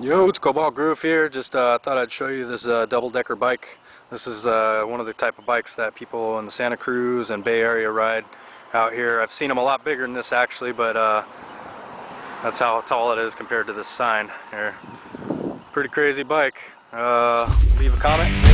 Yo, it's Cobalt Groove here. Just uh, thought I'd show you this uh, double-decker bike. This is uh, one of the type of bikes that people in the Santa Cruz and Bay Area ride out here. I've seen them a lot bigger than this actually, but uh, that's how tall it is compared to this sign here. Pretty crazy bike. Uh, leave a comment.